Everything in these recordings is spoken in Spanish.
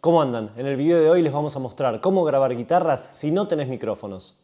¿Cómo andan? En el video de hoy les vamos a mostrar cómo grabar guitarras si no tenés micrófonos.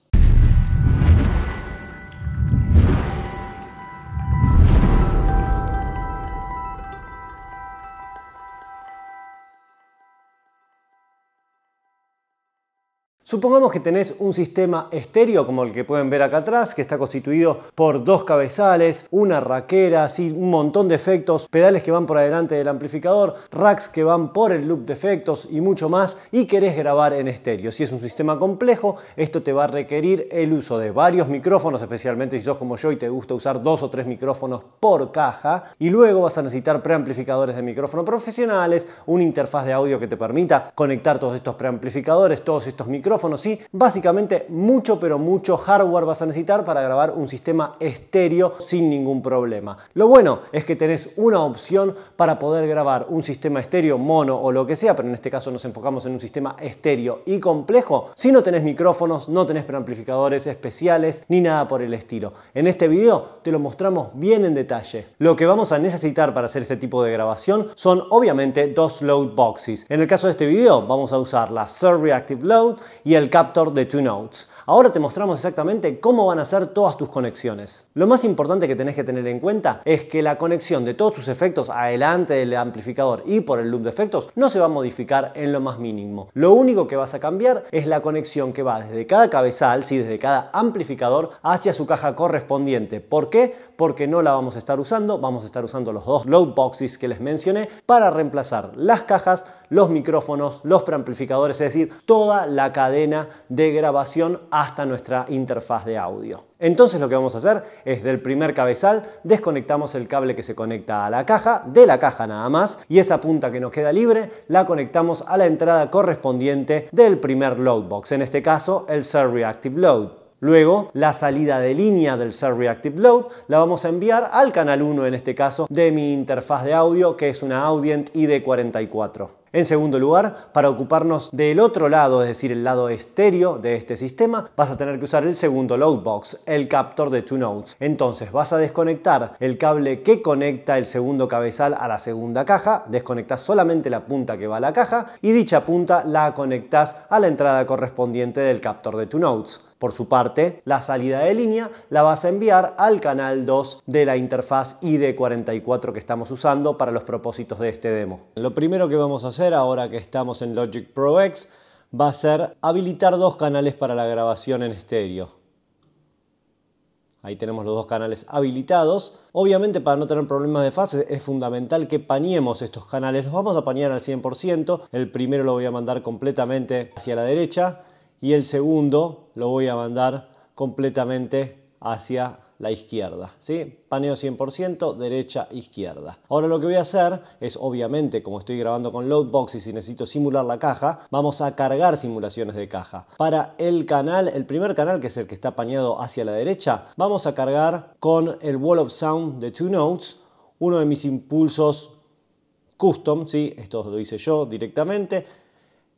Supongamos que tenés un sistema estéreo como el que pueden ver acá atrás, que está constituido por dos cabezales, una raquera, así un montón de efectos, pedales que van por adelante del amplificador, racks que van por el loop de efectos y mucho más, y querés grabar en estéreo. Si es un sistema complejo, esto te va a requerir el uso de varios micrófonos, especialmente si sos como yo y te gusta usar dos o tres micrófonos por caja, y luego vas a necesitar preamplificadores de micrófono profesionales, una interfaz de audio que te permita conectar todos estos preamplificadores, todos estos micrófonos, sí, básicamente mucho pero mucho hardware vas a necesitar para grabar un sistema estéreo sin ningún problema. Lo bueno es que tenés una opción para poder grabar un sistema estéreo mono o lo que sea, pero en este caso nos enfocamos en un sistema estéreo y complejo. Si no tenés micrófonos, no tenés preamplificadores especiales ni nada por el estilo. En este video te lo mostramos bien en detalle. Lo que vamos a necesitar para hacer este tipo de grabación son obviamente dos load boxes. En el caso de este video vamos a usar la Sur Reactive Load y el Captor de Two Notes. Ahora te mostramos exactamente cómo van a ser todas tus conexiones. Lo más importante que tenés que tener en cuenta es que la conexión de todos tus efectos adelante del amplificador y por el loop de efectos no se va a modificar en lo más mínimo. Lo único que vas a cambiar es la conexión que va desde cada cabezal, ¿sí? desde cada amplificador hacia su caja correspondiente. ¿Por qué? Porque no la vamos a estar usando, vamos a estar usando los dos load boxes que les mencioné para reemplazar las cajas, los micrófonos, los preamplificadores, es decir, toda la cadena de grabación hasta nuestra interfaz de audio. Entonces lo que vamos a hacer es del primer cabezal desconectamos el cable que se conecta a la caja, de la caja nada más, y esa punta que nos queda libre la conectamos a la entrada correspondiente del primer load box, en este caso el Sur Reactive Load. Luego, la salida de línea del Sur Reactive Load la vamos a enviar al canal 1, en este caso, de mi interfaz de audio, que es una Audient ID44. En segundo lugar, para ocuparnos del otro lado, es decir, el lado estéreo de este sistema, vas a tener que usar el segundo load box, el captor de Two Notes. Entonces vas a desconectar el cable que conecta el segundo cabezal a la segunda caja, desconectas solamente la punta que va a la caja y dicha punta la conectas a la entrada correspondiente del captor de Two Notes. Por su parte, la salida de línea la vas a enviar al canal 2 de la interfaz ID44 que estamos usando para los propósitos de este demo. Lo primero que vamos a hacer ahora que estamos en Logic Pro X va a ser habilitar dos canales para la grabación en estéreo. Ahí tenemos los dos canales habilitados. Obviamente para no tener problemas de fase es fundamental que pañemos estos canales. Los vamos a pañar al 100%. El primero lo voy a mandar completamente hacia la derecha y el segundo lo voy a mandar completamente hacia la izquierda. ¿sí? Paneo 100%, derecha, izquierda. Ahora lo que voy a hacer es, obviamente, como estoy grabando con Loadbox y si necesito simular la caja, vamos a cargar simulaciones de caja. Para el canal, el primer canal, que es el que está pañado hacia la derecha, vamos a cargar con el Wall of Sound de Two Notes, uno de mis impulsos custom, ¿sí? esto lo hice yo directamente,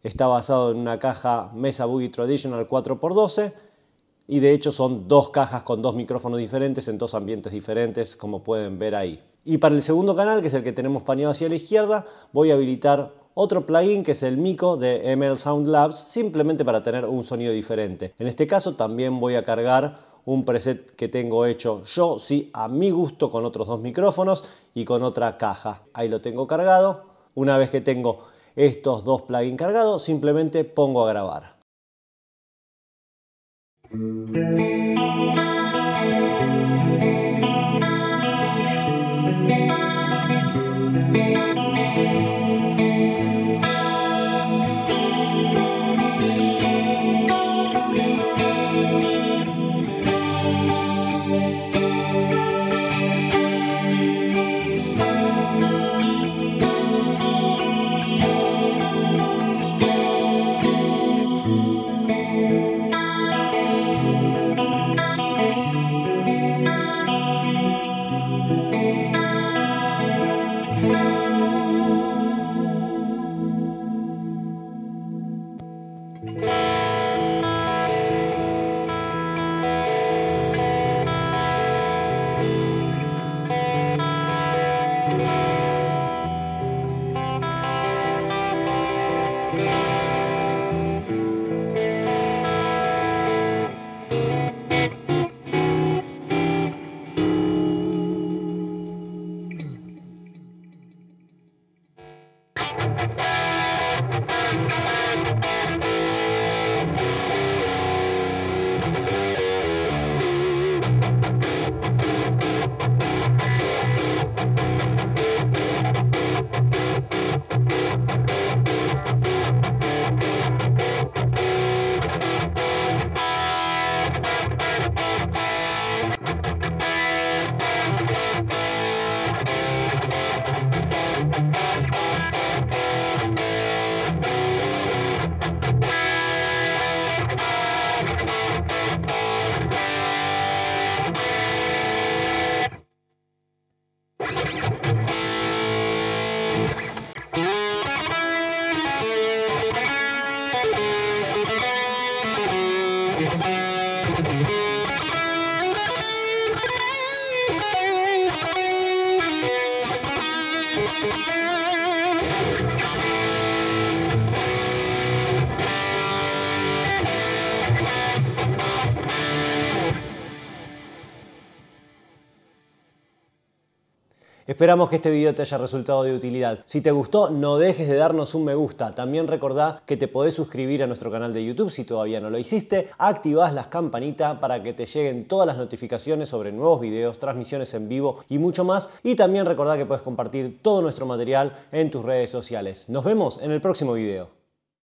Está basado en una caja Mesa Boogie Traditional 4x12 y de hecho son dos cajas con dos micrófonos diferentes en dos ambientes diferentes como pueden ver ahí. Y para el segundo canal, que es el que tenemos paneado hacia la izquierda, voy a habilitar otro plugin que es el Mico de ML Sound Labs, simplemente para tener un sonido diferente. En este caso también voy a cargar un preset que tengo hecho yo, sí, a mi gusto, con otros dos micrófonos y con otra caja. Ahí lo tengo cargado. Una vez que tengo estos dos plugins cargados, simplemente pongo a grabar. Esperamos que este video te haya resultado de utilidad. Si te gustó, no dejes de darnos un me gusta. También recordá que te podés suscribir a nuestro canal de YouTube si todavía no lo hiciste. Activás las campanitas para que te lleguen todas las notificaciones sobre nuevos videos, transmisiones en vivo y mucho más. Y también recordá que puedes compartir todo nuestro material en tus redes sociales. Nos vemos en el próximo video.